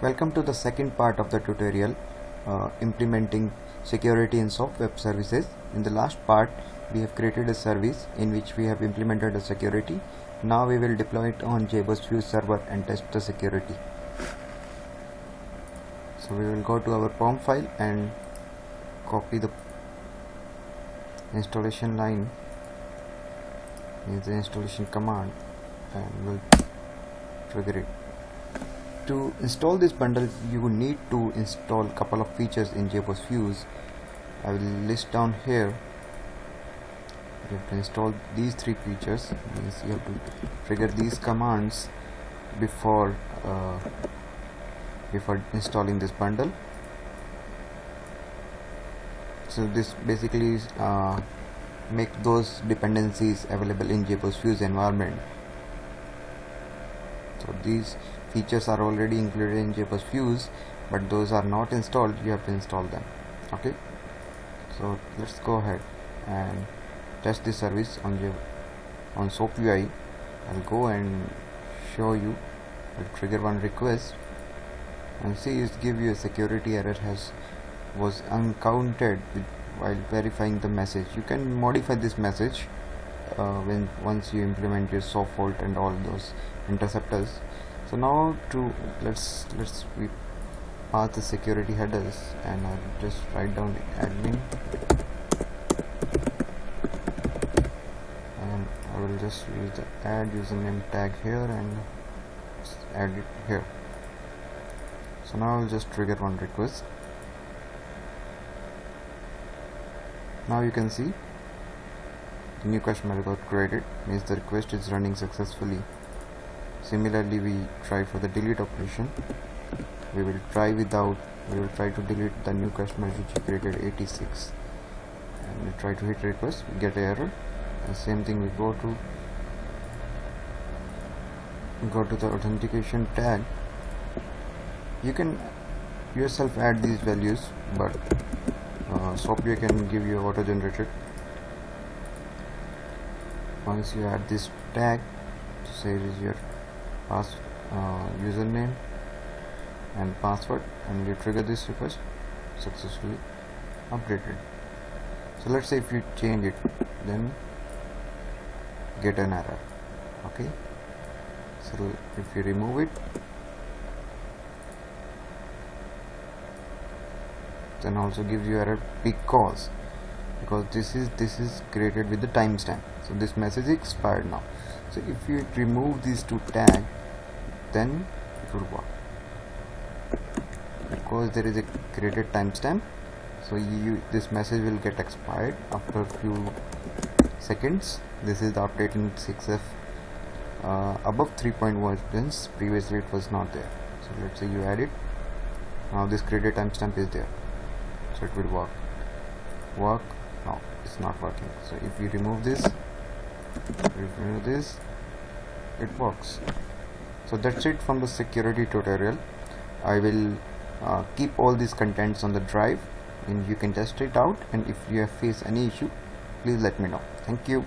Welcome to the second part of the tutorial uh, implementing security in SOAP web services. In the last part we have created a service in which we have implemented a security. Now we will deploy it on JBoss Fuse server and test the security. So we will go to our POM file and copy the installation line is the installation command and we'll trigger it to install this bundle you need to install a couple of features in JBoss Fuse. I will list down here. You have to install these three features. Means you have to trigger these commands before uh, before installing this bundle. So this basically uh, make those dependencies available in JBoss Fuse environment. So these features are already included in JBoss Fuse but those are not installed. You have to install them. Okay? So let's go ahead and test this service on J on SOAP UI I'll go and show you I'll trigger one request and see it give you a security error has was uncounted with, while verifying the message. You can modify this message uh, when once you implement your SOAP fault and all those interceptors so now to let's let's we pass the security headers and I'll just write down admin. And I will just use the add username tag here and add it here. So now I'll just trigger one request. Now you can see the new customer got created means the request is running successfully similarly we try for the delete operation. We will try without we will try to delete the new customer which we created 86 and we try to hit request we get error. And same thing we go to go to the authentication tag. You can yourself add these values but uh, software can give you auto generated once you add this tag say is your pass uh, username and password and you trigger this request successfully updated. So let's say if you change it then get an error okay? So if you remove it then also gives you error because because this is this is created with the timestamp. So this message is expired now. So if you remove these two tags then it will work. Because there is a created timestamp so you this message will get expired after a few seconds. This is the update in CXF uh, above 3.1 versions previously it was not there. So let's say you add it. Now this created timestamp is there. So it will work. Work no it's not working. So if you remove this remove this it works. So that's it from the security tutorial. I will uh, keep all these contents on the drive and you can test it out. And if you have faced any issue please let me know. Thank you